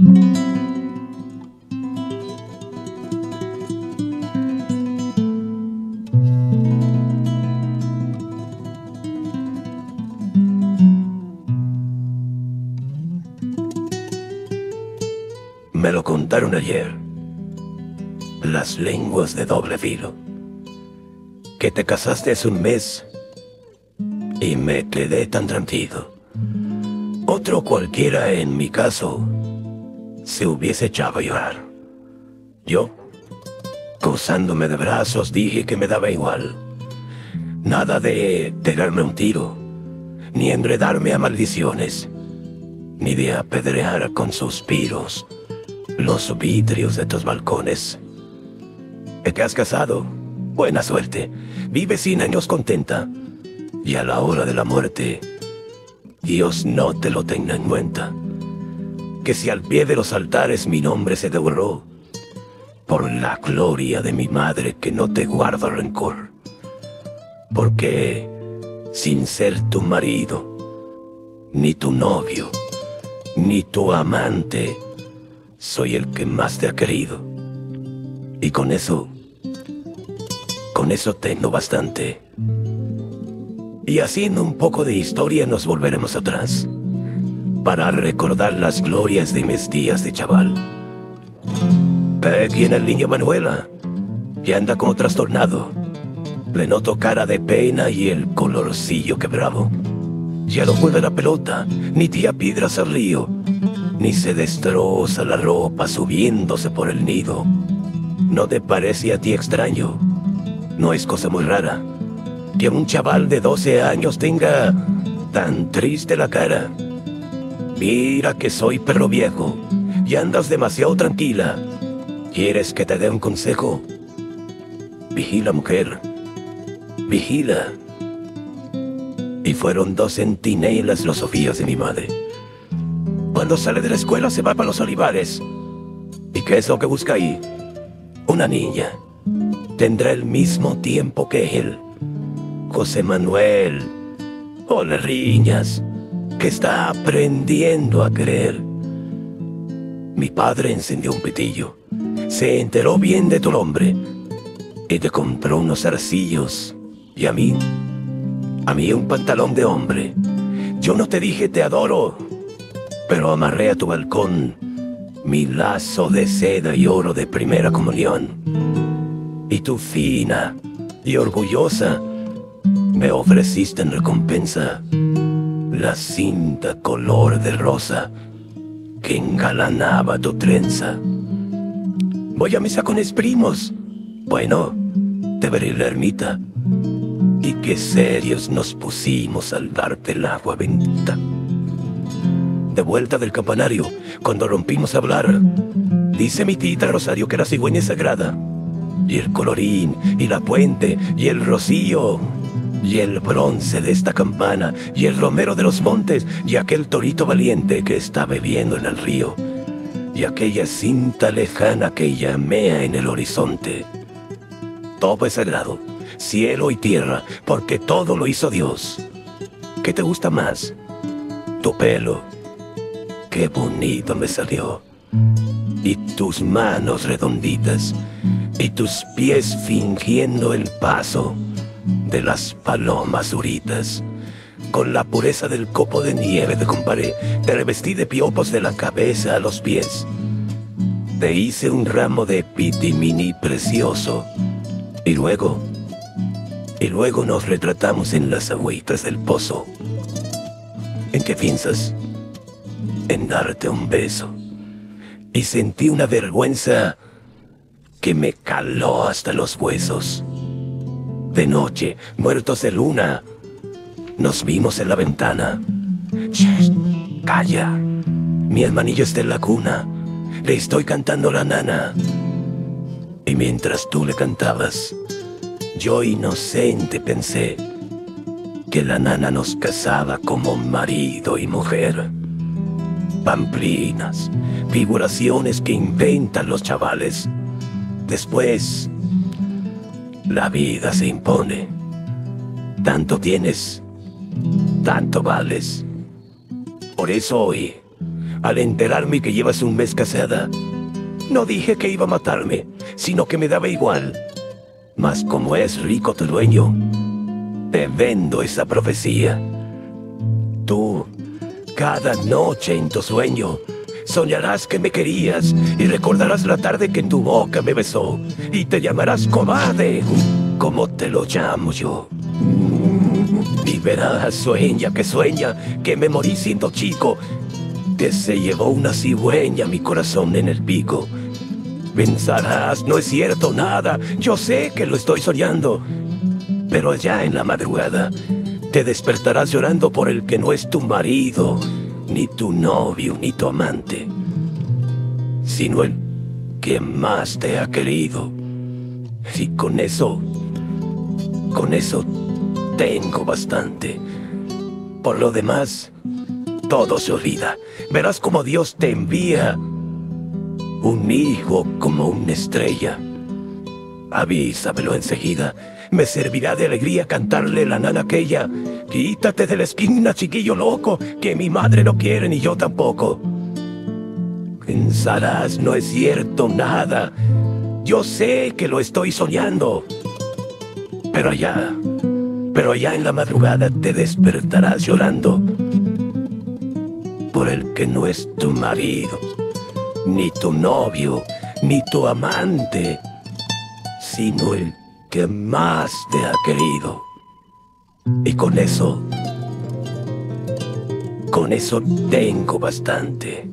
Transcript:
Me lo contaron ayer. Las lenguas de doble filo. Que te casaste hace un mes y me quedé tan tranquilo. Otro cualquiera en mi caso se hubiese echado a llorar. Yo, gozándome de brazos, dije que me daba igual. Nada de tirarme un tiro, ni enredarme a maldiciones, ni de apedrear con suspiros los vidrios de tus balcones. ¿Te has casado? Buena suerte. Vive cien años contenta. Y a la hora de la muerte, Dios no te lo tenga en cuenta. Que si al pie de los altares mi nombre se devoró, por la gloria de mi madre que no te guarda rencor. Porque, sin ser tu marido, ni tu novio, ni tu amante, soy el que más te ha querido. Y con eso, con eso tengo bastante. Y haciendo un poco de historia nos volveremos atrás, para recordar las glorias de mis días de chaval. Aquí en el niño Manuela, que anda como trastornado. Le noto cara de pena y el colorcillo quebrado. Ya no juega la pelota, ni tía piedras al río, ni se destroza la ropa subiéndose por el nido. ¿No te parece a ti extraño? No es cosa muy rara que un chaval de 12 años tenga tan triste la cara. Mira que soy perro viejo y andas demasiado tranquila. ¿Quieres que te dé un consejo? Vigila, mujer. Vigila. Y fueron dos centinelas los sofías de mi madre. Cuando sale de la escuela se va para los olivares. ¿Y qué es lo que busca ahí? Una niña. Tendrá el mismo tiempo que él. José Manuel. Hola, riñas. Que está aprendiendo a creer. Mi padre encendió un pitillo. Se enteró bien de tu nombre. Y te compró unos arcillos. Y a mí, a mí un pantalón de hombre. Yo no te dije te adoro, pero amarré a tu balcón mi lazo de seda y oro de primera comunión. Y tú fina y orgullosa, me ofreciste en recompensa la cinta color de rosa que engalanaba tu trenza. Voy a misa con mis primos. Bueno, te veré la ermita. Y qué serios nos pusimos al darte el agua bendita de vuelta del campanario, cuando rompimos a hablar. Dice mi tita Rosario que la cigüeña sagrada. Y el colorín, y la puente, y el rocío, y el bronce de esta campana, y el romero de los montes, y aquel torito valiente que está bebiendo en el río, y aquella cinta lejana que llamea en el horizonte. Todo es sagrado, cielo y tierra, porque todo lo hizo Dios. ¿Qué te gusta más? Tu pelo, qué bonito me salió. Y tus manos redonditas, y tus pies fingiendo el paso de las palomas duritas. Con la pureza del copo de nieve te comparé, te revestí de piopos de la cabeza a los pies. Te hice un ramo de pitimini precioso. Y luego, y luego nos retratamos en las agüitas del pozo. ¿En qué piensas? en darte un beso. Y sentí una vergüenza que me caló hasta los huesos. De noche, muertos de luna, nos vimos en la ventana. calla. Mi hermanillo está en la cuna. Le estoy cantando la nana. Y mientras tú le cantabas, yo inocente pensé que la nana nos casaba como marido y mujer pamplinas, figuraciones que inventan los chavales. Después, la vida se impone. Tanto tienes, tanto vales. Por eso hoy, al enterarme que llevas un mes casada. No dije que iba a matarme, sino que me daba igual. Mas como es rico tu dueño, te vendo esa profecía. Tú, cada noche en tu sueño, soñarás que me querías y recordarás la tarde que en tu boca me besó y te llamarás cobarde, como te lo llamo yo. Y verás, sueña que sueña, que me morí siendo chico, que se llevó una cigüeña mi corazón en el pico. Pensarás, no es cierto nada, yo sé que lo estoy soñando, pero allá en la madrugada te despertarás llorando por el que no es tu marido, ni tu novio, ni tu amante, sino el que más te ha querido. Y con eso, con eso tengo bastante. Por lo demás, todo se olvida. Verás como Dios te envía un hijo como una estrella. Avísamelo enseguida. Me servirá de alegría cantarle la nana aquella. Quítate de la esquina, chiquillo loco, que mi madre no quiere ni yo tampoco. Pensarás, no es cierto nada. Yo sé que lo estoy soñando. Pero allá, pero allá en la madrugada te despertarás llorando por el que no es tu marido ni tu novio, ni tu amante, sino el que más te ha querido. Y con eso, con eso tengo bastante.